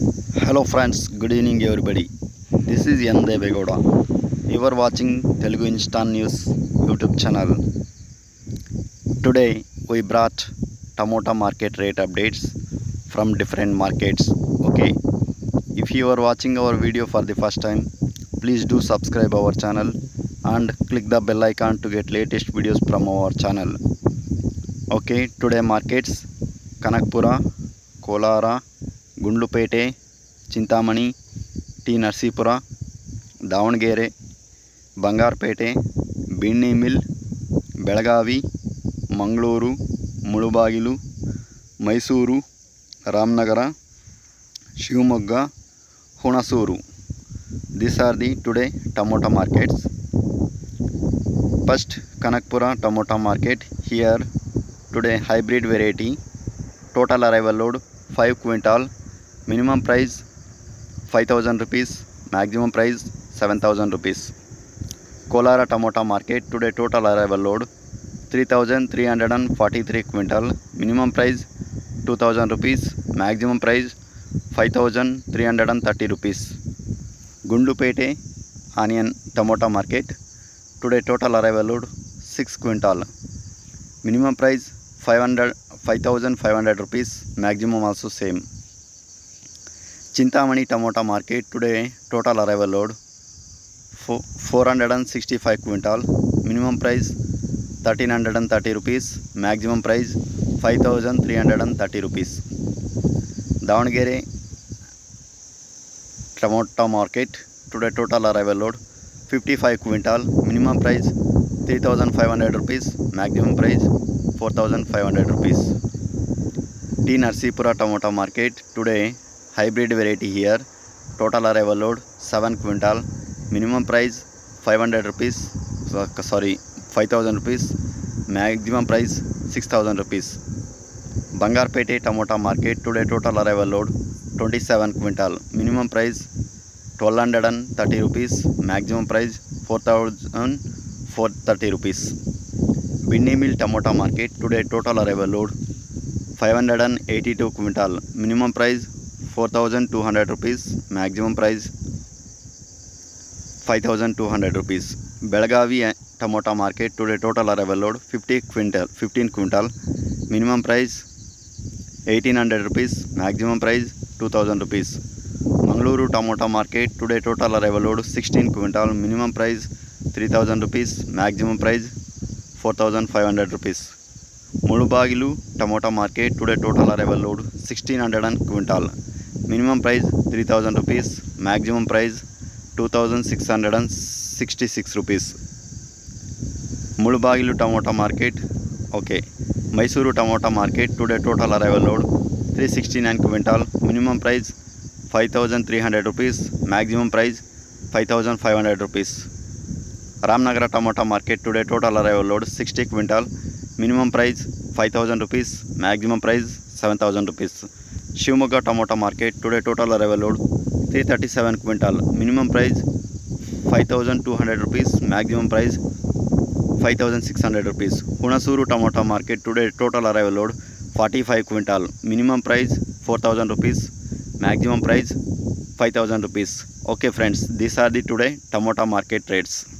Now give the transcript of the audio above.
Hello friends, good evening everybody. This is N. Begoda. You are watching Telugu Instant News YouTube channel. Today we brought tomato market rate updates from different markets. Okay. If you are watching our video for the first time, please do subscribe our channel and click the bell icon to get latest videos from our channel. Okay, today markets Kanakpura, Kolara, Gundlupet, Chintamani, T. Narasipura, Davanagere, Bangarapet Binny mill, Belagavi, Mangaluru, Mulbagal, Mysuru, Ramanagara, Shivamogga, Hunsur. This are the today tomato markets. First Kanakpura tomato market. Here today hybrid variety total arrival load 5 quintal. Minimum price 5000 rupees maximum price 7000 rupees kolara tomato market today total arrival load 3343 quintal minimum price 2000 rupees maximum price 5330 rupees gundupete onion tomato market today total arrival load 6 quintal minimum price 500 5500 rupees maximum also same Chintamani tomato market today total arrival load four hundred and sixty five quintal minimum price thirteen hundred and thirty rupee maximum price five thousand three hundred and thirty rupee Davangere tomato market today total arrival load fifty five quintal minimum price three thousand five hundred rupee maximum price four thousand five hundred rupee T Narasipur tomato market today hybrid variety here total arrival load 7 quintal minimum price 500 rupees so- sorry 5000 rupees maximum price 6000 rupees Bangarpete tomato market today total arrival load 27 quintal minimum price 1230 rupees maximum price 4430 rupees Binni Mill Tomato Market today total arrival load 582 quintal minimum price four thousand two hundred rupees maximum price five thousand two hundred rupees. Belagavi tomato market today total arrival load fifty quintal fifteen quintal. Minimum price eighteen hundred rupees maximum price two thousand rupees. Mangaluru tomato market today total arrival load sixteen quintal minimum price three thousand rupees maximum price four thousand five hundred rupees. Mulbagal tomato market today total arrival load sixteen hundred and quintal. Minimum price three thousand rupees maximum price two thousand six hundred and sixty six rupees. Mulbagal tomato market okay. Mysuru tomato market today total arrival load three sixty nine quintal. Minimum price five thousand three hundred rupees maximum price five thousand five hundred rupees. Ramnagar tomato market today total arrival load sixty quintal. Minimum price five thousand rupees maximum price seven thousand rupees. Shivamogga Tomato Market today total arrival load 337 quintal. Minimum price 5200 rupees. Maximum price 5600 rupees. Hunasuru Tomato Market today total arrival load 45 quintal. Minimum price 4000 rupees. Maximum price 5000 rupees. Okay friends these are the today tomato market rates